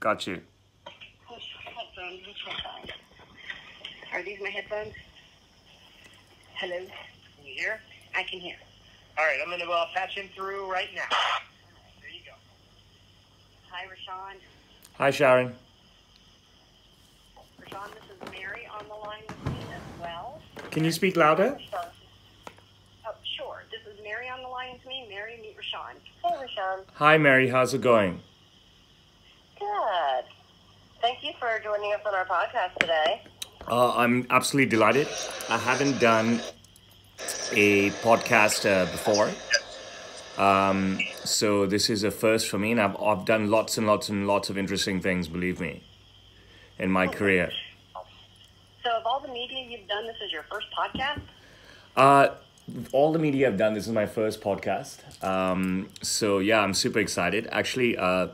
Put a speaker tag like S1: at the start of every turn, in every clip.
S1: Got you.
S2: Headphones, which one? Are these my headphones? Hello? Can you hear? I can hear. All right, I'm going to uh, patch him through right now. There you go. Hi, Roshan.
S1: Hi, Sharon.
S2: Roshan, this is Mary on the line with me as well.
S1: Can you speak louder?
S2: Oh, sure. This is Mary on the line with me. Mary, meet Roshan. Hey, Roshan.
S1: Hi, Mary. How's it going?
S2: Good. Thank you for joining us on our podcast today.
S1: Uh, I'm absolutely delighted. I haven't done a podcast uh, before. Um, so this is a first for me, and I've, I've done lots and lots and lots of interesting things, believe me, in my career.
S2: So, of all the media you've done, this is your first podcast?
S1: Uh, all the media I've done, this is my first podcast. Um, so yeah, I'm super excited. Actually, uh,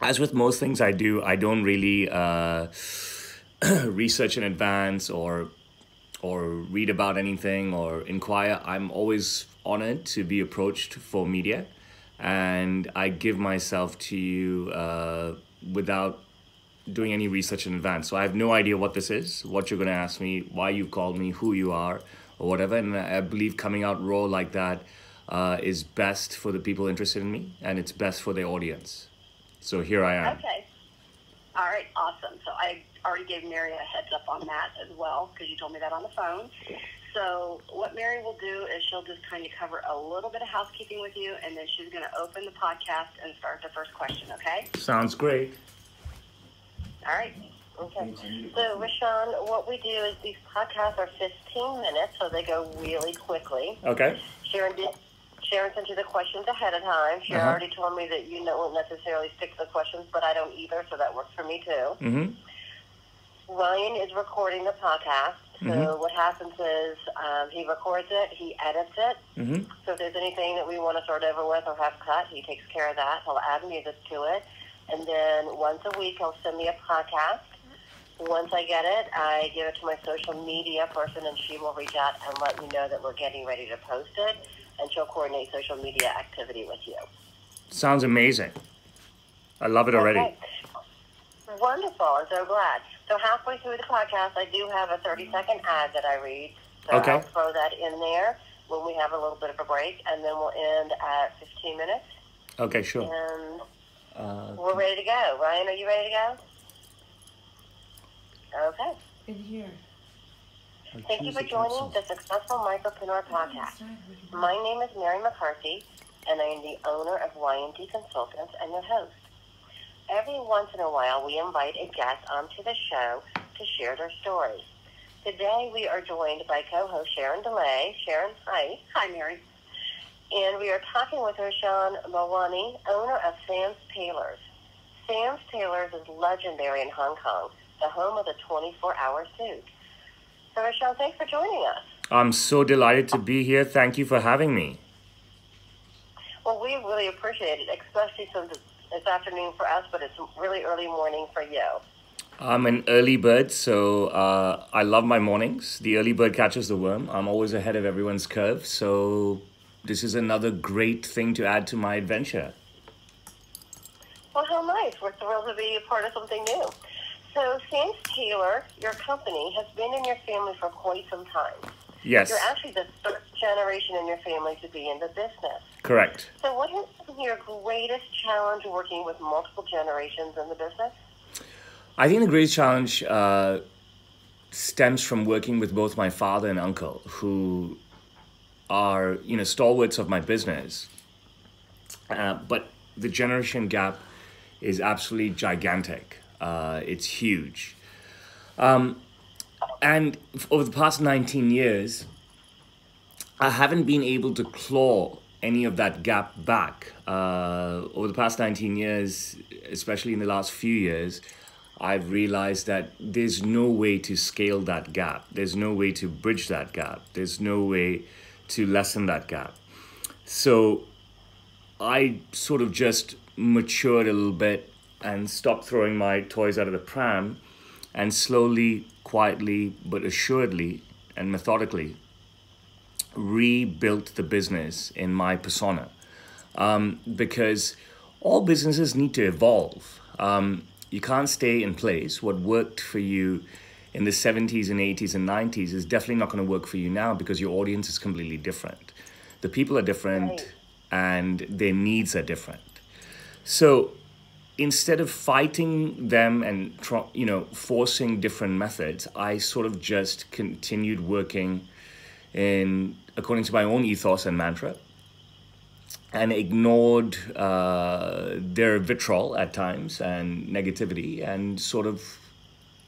S1: as with most things I do, I don't really uh, research in advance or or read about anything or inquire. I'm always honored to be approached for media, and I give myself to you uh, without doing any research in advance. So I have no idea what this is, what you're going to ask me, why you've called me, who you are, or whatever. And I believe coming out raw like that uh, is best for the people interested in me, and it's best for the audience. So here I am.
S2: Okay. All right, awesome. So I already gave Mary a heads up on that as well because you told me that on the phone. So what Mary will do is she'll just kind of cover a little bit of housekeeping with you, and then she's going to open the podcast and start the first question. Okay?
S1: Sounds great.
S2: All right. Okay. So, Roshan, what we do is these podcasts are 15 minutes, so they go really quickly.
S1: Okay.
S2: Sharon did. Sharon sent you the questions ahead of time. Sharon
S1: Uh-huh.
S2: already told me that you don't necessarily stick to the questions, but I don't either, so that works for me too.
S1: Mm-hmm.
S2: Ryan is recording the podcast. So
S1: Mhm.
S2: what happens is um, he records it, he edits it.
S1: Mm-hmm.
S2: So if there's anything that we want to start over with or have cut, he takes care of that. He'll add music to it. And then once a week, he'll send me a podcast. Once I get it, I give it to my social media person, and she will reach out and let me know that we're getting ready to post it. And she'll coordinate social media activity with you.
S1: Sounds amazing. I love it already.
S2: Okay. Wonderful. I'm so glad. So halfway through the podcast, I do have a 30 second ad that I read. So
S1: Okay.
S2: I'll throw that in there when we have a little bit of a break, and then we'll end at 15 minutes.
S1: Okay, sure.
S2: And
S1: Uh,
S2: we're ready to go. Ryan, are you ready to go? Okay.
S3: In here.
S2: Thank you for joining the Successful Micropreneur Podcast. My name is Mary McCarthy, and I am the owner of Y&D Consultants and your host. Every once in a while, we invite a guest onto the show to share their story. Today, we are joined by co-host Sharon DeLay. Sharon, hi. Hi, Mary. And we are talking with Roshan Melwani, owner of Sam's Tailors. Sam's Tailors is legendary in Hong Kong, the home of the 24-hour suit. So, Roshan, thanks for joining us.
S1: I'm so delighted to be here. Thank you for having me.
S2: Well, we really appreciate it, especially since it's, it's afternoon for us, but it's really early morning for you.
S1: I'm an early bird, so uh, I love my mornings. The early bird catches the worm. I'm always ahead of everyone's curve, so this is another great thing to add to my adventure.
S2: Well, how nice. We're thrilled to be a part of something new. So, Sam's Tailor, your company, has been in your family for quite some time.
S1: Yes,
S2: You're actually the third generation in your family to be in the business.
S1: correct.
S2: So, what has been your greatest challenge working with multiple generations in the business?
S1: I think the greatest challenge uh, stems from working with both my father and uncle, who are you know stalwarts of my business. Uh, but the generation gap is absolutely gigantic. Uh, it's huge. Um, and over the past 19 years, I haven't been able to claw any of that gap back. Uh, over the past 19 years, especially in the last few years, I've realized that there's no way to scale that gap. There's no way to bridge that gap. There's no way to lessen that gap. So I sort of just matured a little bit and stopped throwing my toys out of the pram and slowly, quietly, but assuredly and methodically rebuilt the business in my persona um, because all businesses need to evolve. Um, you can't stay in place. What worked for you in the 70s and 80s and 90s is definitely not going to work for you now because your audience is completely different. The people are different right. and their needs are different. So instead of fighting them and you know forcing different methods, I sort of just continued working in according to my own ethos and mantra and ignored uh, their vitriol at times and negativity and sort of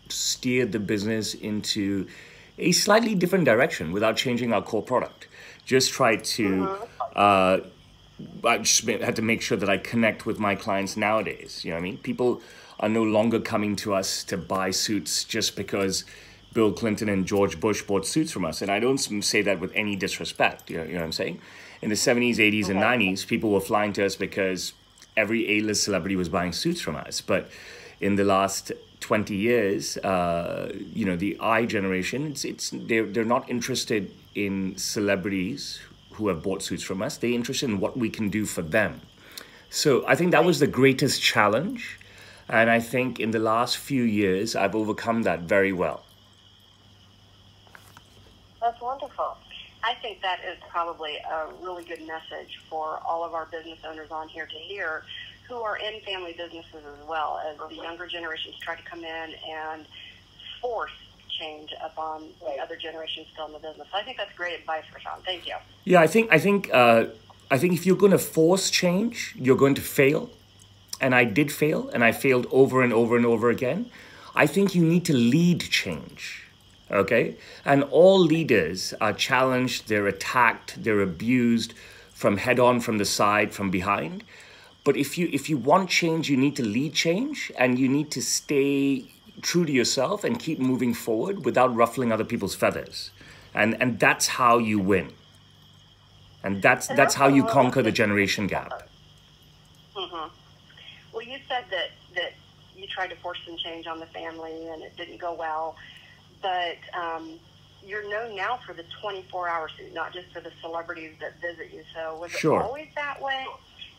S1: steered the business into a slightly different direction without changing our core product. Just try to, mm-hmm. uh, I just had to make sure that I connect with my clients nowadays. You know what I mean? People are no longer coming to us to buy suits just because Bill Clinton and George Bush bought suits from us. And I don't say that with any disrespect. You know, you know what I'm saying? in the 70s, 80s, and 90s, people were flying to us because every A-list celebrity was buying suits from us. But in the last 20 years, uh, you know, the I generation, it's, it's they're, they're not interested in celebrities who have bought suits from us. They're interested in what we can do for them. So I think that was the greatest challenge. And I think in the last few years, I've overcome that very well.
S2: That's wonderful. I think that is probably a really good message for all of our business owners on here to hear who are in family businesses as well as the younger generations try to come in and force change upon the other generations still in the business. So I think that's great advice for Sean. Thank you.
S1: Yeah, I think I think uh, I think if you're going to force change, you're going to fail. And I did fail, and I failed over and over and over again. I think you need to lead change okay? And all leaders are challenged, they're attacked, they're abused from head on, from the side, from behind. But if you if you want change, you need to lead change and you need to stay true to yourself and keep moving forward without ruffling other people's feathers. And and that's how you win. And that's and that's how you conquer the generation gap.
S2: Mm-hmm. Well, you said that that you tried to force some change on the family and it didn't go well but um, you're known now for the 24 hour suit, not just for the celebrities that visit you. So was sure. it always that way?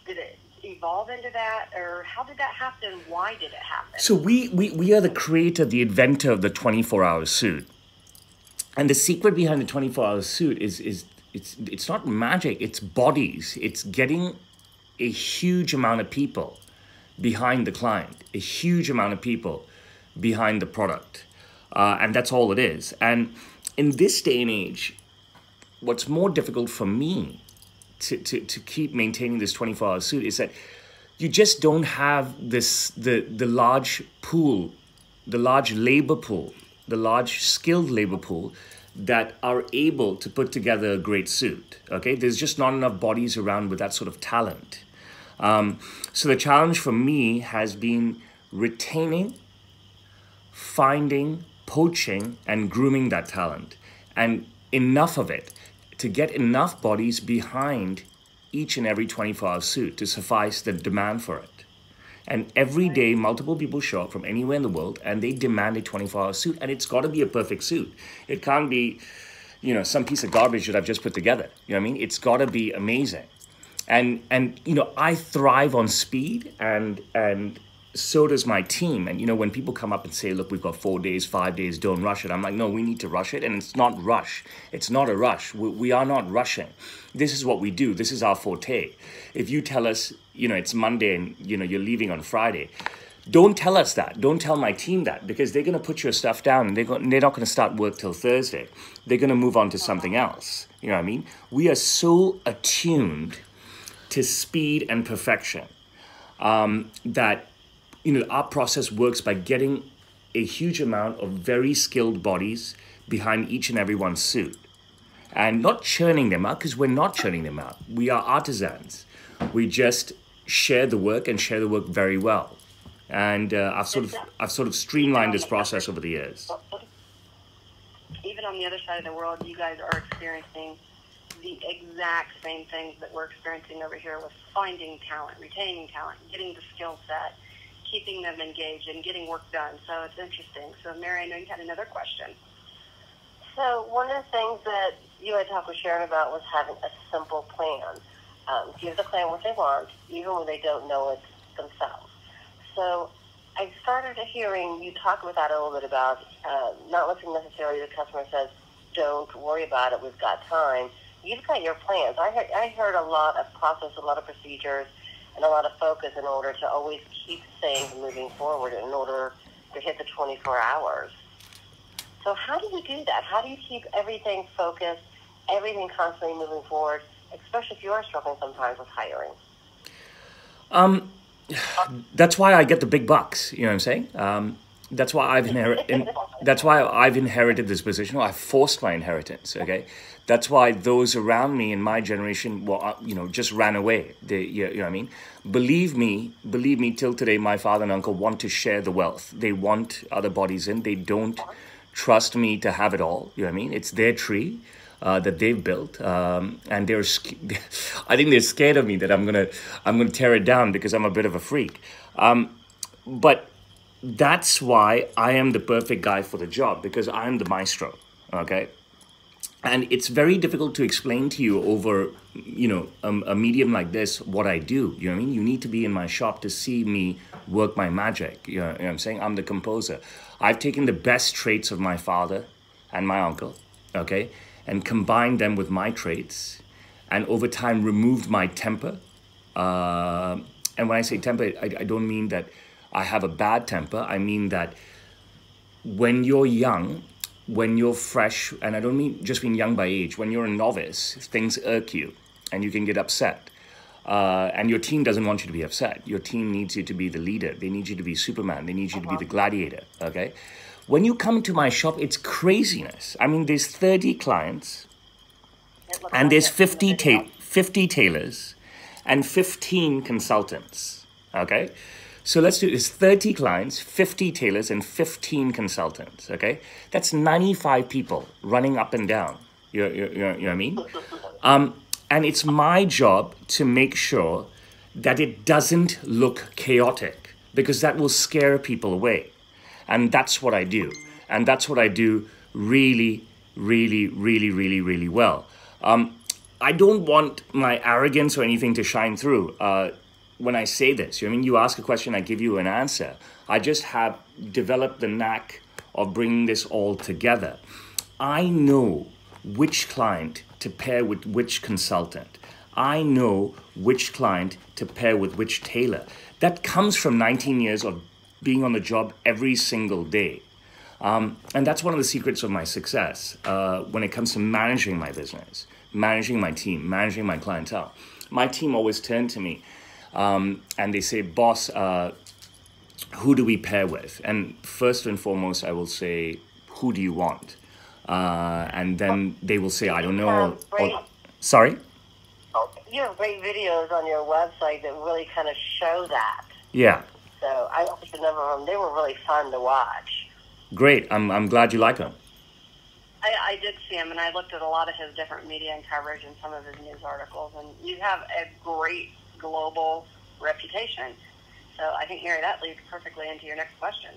S2: Did it evolve into that, or how did that happen? Why did it happen?
S1: So we we, we are the creator, the inventor of the 24 hour suit, and the secret behind the 24 hour suit is is it's it's not magic. It's bodies. It's getting a huge amount of people behind the client, a huge amount of people behind the product. Uh, and that's all it is. And in this day and age, what's more difficult for me to, to, to keep maintaining this 24 hour suit is that you just don't have this the the large pool, the large labor pool, the large skilled labor pool that are able to put together a great suit. Okay, there's just not enough bodies around with that sort of talent. Um, so the challenge for me has been retaining, finding, poaching and grooming that talent and enough of it to get enough bodies behind each and every 24 hour suit to suffice the demand for it. And every day, multiple people show up from anywhere in the world and they demand a 24 hour suit. And it's got to be a perfect suit. It can't be, you know, some piece of garbage that I've just put together. You know what I mean? It's got to be amazing. And, and you know, I thrive on speed and, and so does my team. And you know, when people come up and say, "Look, we've got four days, five days, don't rush it," I'm like, "No, we need to rush it." And it's not rush. It's not a rush. We, we are not rushing. This is what we do. This is our forte. If you tell us, you know, it's Monday and you know you're leaving on Friday. Don't tell us that. Don't tell my team that because they're going to put your stuff down and they're, go- they're not going to start work till Thursday. They're going to move on to something else. You know what I mean? We are so attuned to speed and perfection um, that you know, our process works by getting a huge amount of very skilled bodies behind each and every one suit and not churning them out because we're not churning them out. We are artisans. We just share the work and share the work very well. And uh, I've sort of I've sort of streamlined this process over the years.
S2: Even on the other side of the world, you guys are experiencing the exact same things that we're experiencing over here with finding talent, retaining talent, getting the skill set, keeping them engaged and getting work done. So it's interesting. So Mary, I know you had another question. So one of the things that you had talked with Sharon about was having a simple plan. Um, give the client what they want, even when they don't know it themselves. So I started hearing you talk about that a little bit about uh, not listening necessarily to the customer says, don't worry about it, we've got time. You've got your plans. I heard, I heard a lot of process, a lot of procedures, and a lot of focus in order to always keep things moving forward in order to hit the 24 hours. So how do you do that? How do you keep everything focused, everything constantly moving forward, especially if you are struggling sometimes with hiring?
S1: Um, that's why I get the big bucks. You know what I'm saying? Um, that's why I've inherited. that's why I've inherited this position. I forced my inheritance. Okay, that's why those around me in my generation, well, uh, you know, just ran away. They, you, you know what I mean? Believe me, believe me. Till today, my father and uncle want to share the wealth. They want other bodies in. They don't trust me to have it all. You know what I mean? It's their tree. Uh, that they've built, um, and they're, I think they're scared of me that I'm gonna, I'm gonna tear it down because I'm a bit of a freak. Um, but that's why I am the perfect guy for the job because I am the maestro. Okay, and it's very difficult to explain to you over, you know, a, a medium like this what I do. You know what I mean? You need to be in my shop to see me work my magic. You know, you know what I'm saying? I'm the composer. I've taken the best traits of my father and my uncle. Okay and combined them with my traits, and over time removed my temper. Uh, and when I say temper, I, I don't mean that I have a bad temper. I mean that when you're young, when you're fresh, and I don't mean just being young by age, when you're a novice, things irk you and you can get upset. Uh, and your team doesn't want you to be upset. Your team needs you to be the leader. They need you to be Superman. They need you uh-huh. to be the gladiator. Okay, when you come to my shop, it's craziness. I mean, there's 30 clients, and there's 50, ta- 50 tailors, and 15 consultants. Okay? So let's do this 30 clients, 50 tailors, and 15 consultants. Okay? That's 95 people running up and down. You, you, you, you know what I mean? Um, and it's my job to make sure that it doesn't look chaotic because that will scare people away. And that's what I do. And that's what I do really, really, really, really, really well. Um, I don't want my arrogance or anything to shine through uh, when I say this. I mean, you ask a question, I give you an answer. I just have developed the knack of bringing this all together. I know which client to pair with which consultant. I know which client to pair with which tailor. That comes from 19 years of being on the job every single day. Um, and that's one of the secrets of my success uh, when it comes to managing my business, managing my team, managing my clientele. My team always turned to me um, and they say, Boss, uh, who do we pair with? And first and foremost, I will say, Who do you want? Uh, and then they will say, I don't know. Or, sorry?
S2: You have great videos on your website that really kind of show that.
S1: Yeah.
S2: So I watched a number of them. They were really fun to watch.
S1: Great. I'm, I'm glad you like them.
S3: I, I did see him, and I looked at a lot of his different media and coverage and some of his news articles. And you have a great global reputation. So I think, Mary, that leads perfectly into your next question.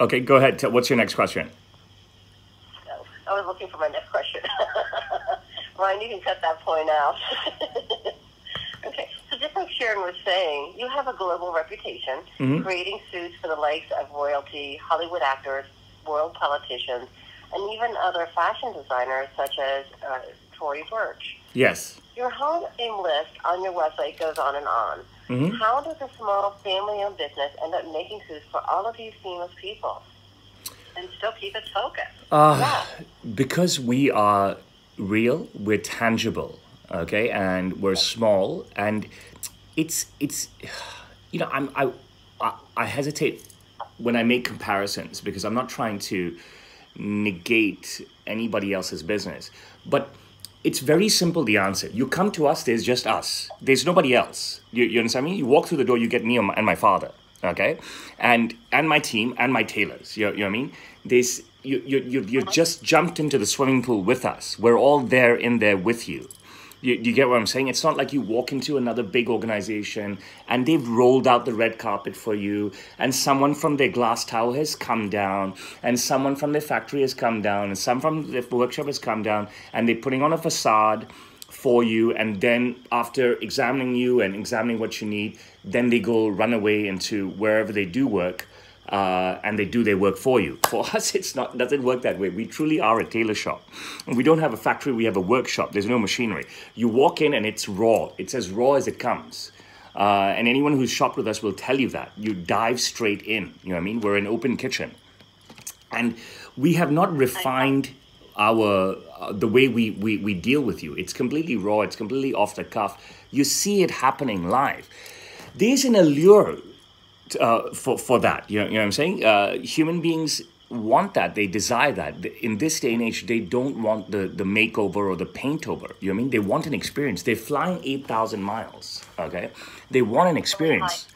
S1: Okay, go ahead. What's your next question?
S2: So, I was looking for my next question. Ryan, you can cut that point out. okay, so just like Sharon was saying, you have a global reputation mm-hmm. creating suits for the likes of royalty, Hollywood actors, world politicians, and even other fashion designers such as uh, Tory Burch.
S1: Yes.
S2: Your home name list on your website goes on and on. Mm-hmm. How does a small family-owned business end up making suits for all of these famous people and still keep its focus?
S1: Uh, yeah. Because we are real, we're tangible okay and we're small and it's it's you know i'm i i hesitate when i make comparisons because i'm not trying to negate anybody else's business. But it's very simple the answer. You come to us there's just us. There's nobody else. You, you understand me? You walk through the door you get me and my father okay? And and my team and my tailors. You, you know what i mean? This you, you, you, you just jumped into the swimming pool with us. We're all there in there with you you, you get what I'm saying? It's not like you walk into another big organization and they've rolled out the red carpet for you, and someone from their glass tower has come down, and someone from their factory has come down, and some from their workshop has come down, and they're putting on a facade for you, and then after examining you and examining what you need, then they go run away into wherever they do work. Uh, and they do their work for you. For us, it's not doesn't work that way. We truly are a tailor shop. We don't have a factory. We have a workshop. There's no machinery. You walk in and it's raw. It's as raw as it comes. Uh, and anyone who's shopped with us will tell you that you dive straight in. You know what I mean? We're an open kitchen, and we have not refined our uh, the way we, we we deal with you. It's completely raw. It's completely off the cuff. You see it happening live. There's an allure uh, for for that. You know, you know what I'm saying? Uh, human beings want that. They desire that. In this day and age, they don't want the the makeover or the paint over. You know what I mean? They want an experience. They're flying eight thousand miles. Okay, they want an experience.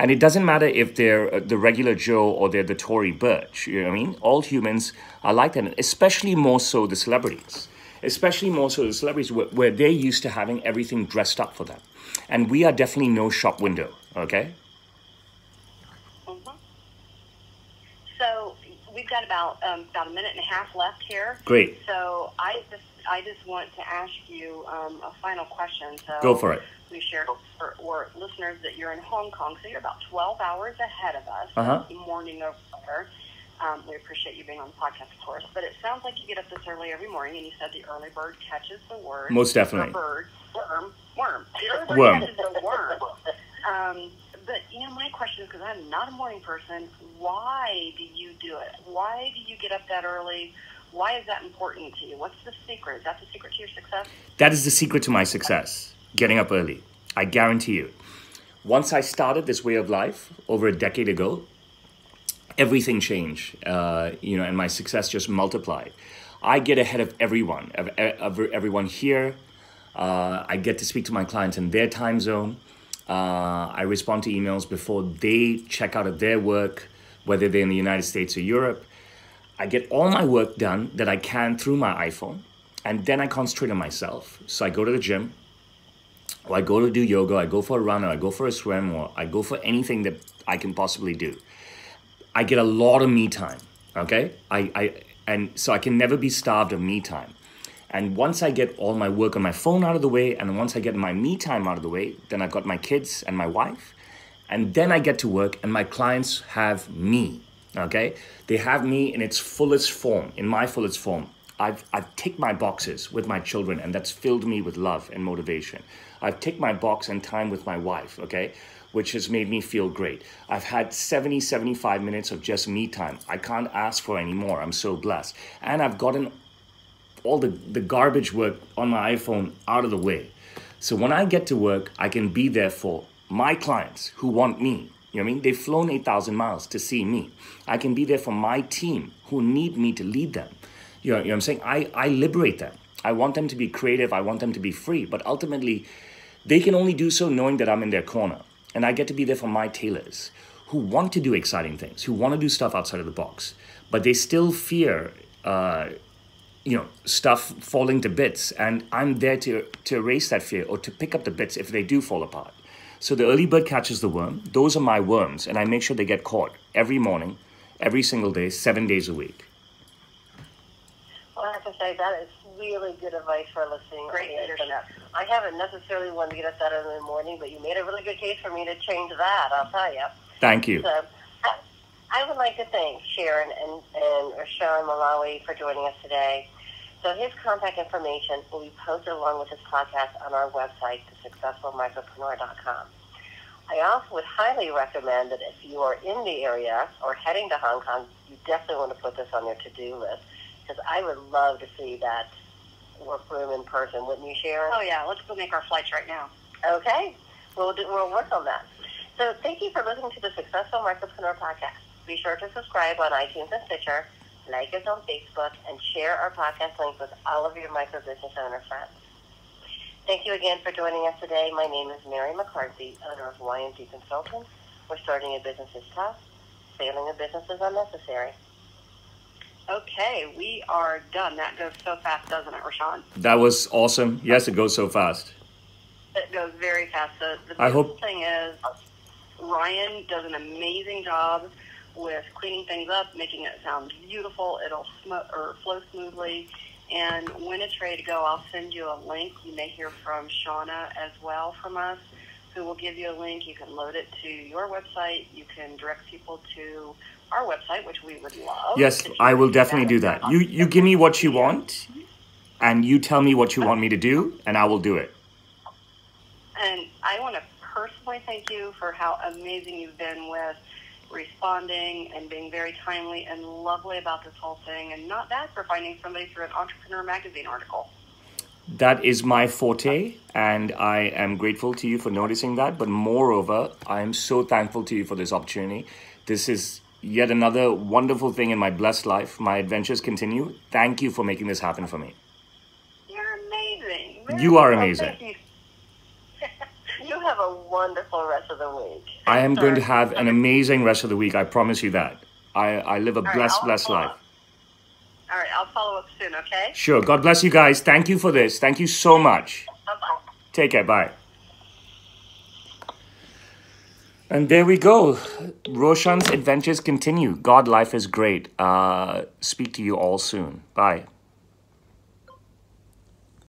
S1: And it doesn't matter if they're uh, the regular Joe or they're the Tory Burch. You know what I mean? All humans are like that, especially more so the celebrities. Especially more so the celebrities, where, where they're used to having everything dressed up for them. And we are definitely no shop window, okay?
S3: Mm-hmm. So we've got about um, about a minute and a half left here.
S1: Great.
S3: So I just I just want to ask you um, a final question. So
S1: Go for it.
S3: We share for, for listeners that you're in Hong Kong, so you're about 12 hours ahead of us.
S1: Uh-huh.
S3: Morning over there. Um, we appreciate you being on the podcast, of course. But it sounds like you get up this early every morning, and you said the early bird catches the worm.
S1: Most definitely.
S3: Or bird, worm, worm. The early bird
S1: Worm.
S3: catches the worm. Um, but you know, my question is because I'm not a morning person. Why do you do it? Why do you get up that early? Why is that important to you? What's the secret? Is that the secret to your success?
S1: That is the secret to my success getting up early. I guarantee you. Once I started this way of life over a decade ago, everything changed, uh, you know, and my success just multiplied. I get ahead of everyone, of, of everyone here. Uh, I get to speak to my clients in their time zone. Uh, I respond to emails before they check out of their work, whether they're in the United States or Europe. I get all my work done that I can through my iPhone, and then I concentrate on myself. So I go to the gym, or I go to do yoga, I go for a run, or I go for a swim, or I go for anything that I can possibly do. I get a lot of me time. Okay, I, I and so I can never be starved of me time. And once I get all my work on my phone out of the way, and once I get my me time out of the way, then I've got my kids and my wife, and then I get to work, and my clients have me. Okay, they have me in its fullest form, in my fullest form. I've I've ticked my boxes with my children, and that's filled me with love and motivation. I've ticked my box and time with my wife. Okay, which has made me feel great. I've had 70, 75 minutes of just me time. I can't ask for any more. I'm so blessed. And I've gotten all the, the garbage work on my iPhone out of the way. So when I get to work, I can be there for my clients who want me. You know what I mean? They've flown 8,000 miles to see me. I can be there for my team who need me to lead them. You know, you know what I'm saying? I, I liberate them. I want them to be creative. I want them to be free. But ultimately, they can only do so knowing that I'm in their corner. And I get to be there for my tailors who want to do exciting things, who want to do stuff outside of the box, but they still fear, uh, you know, stuff falling to bits. And I'm there to, to erase that fear or to pick up the bits if they do fall apart. So the early bird catches the worm. Those are my worms, and I make sure they get caught every morning, every single day, seven days a week.
S2: Well, I have to say that is really good advice for a listening
S3: Great
S2: audience.
S3: leadership.
S2: I haven't necessarily wanted to get up that early in the morning, but you made a really good case for me to change that. I'll tell you.
S1: Thank you.
S2: So, I, I would like to thank Sharon and, and Roshan Melwani for joining us today. So his contact information will be posted along with his podcast on our website, thesuccessfulmicropreneur.com. I also would highly recommend that if you are in the area or heading to Hong Kong, you definitely want to put this on your to-do list because I would love to see that workroom in person, wouldn't you, Sharon?
S3: Oh yeah, let's go make our flights right now.
S2: Okay, we'll do, we'll work on that. So thank you for listening to the Successful Micropreneur podcast. Be sure to subscribe on iTunes and Stitcher, like us on Facebook, and share our podcast link with all of your micro business owner friends. Thank you again for joining us today. My name is Mary McCarthy, owner of YMD Consultants. We're starting a business is tough, failing a business is unnecessary.
S3: Okay, we are done. That goes so fast, doesn't it, Roshan?
S1: That was awesome. Yes, it goes so fast.
S3: It goes very fast. The, the
S1: I
S3: beautiful
S1: hope-
S3: thing is Ryan does an amazing job with cleaning things up, making it sound beautiful. It'll sm- or flow smoothly, And when it's ready to go, I'll send you a link. You may hear from Shauna as well from us, who will give you a link. You can load it to your website. You can direct people to our website, which we would love.
S1: Yes, I will definitely do that. You you give me what you want, and you tell me what you want me to do, and I will do it.
S3: And I want to personally thank you for how amazing you've been with responding and being very timely and lovely about this whole thing, and not bad for finding somebody through an Entrepreneur Magazine article.
S1: That is my forte, and I am grateful to you for noticing that. But moreover, I am so thankful to you for this opportunity. This is yet another wonderful thing in my blessed life. My adventures continue. Thank you for making this happen for me.
S3: You're amazing.
S1: You are amazing.
S3: thank you.
S2: You have a wonderful rest of the week.
S1: I am going to have an amazing rest of the week. I promise you that. I, I live a
S3: right,
S1: blessed,
S3: I'll
S1: blessed life.
S3: up. All right, I'll follow up soon, okay?
S1: Sure. God bless you guys. Thank you for this. Thank you so much.
S3: Bye-bye.
S1: Take care. Bye. And there we go. Roshan's adventures continue. God, life is great. Uh, speak to you all soon. Bye.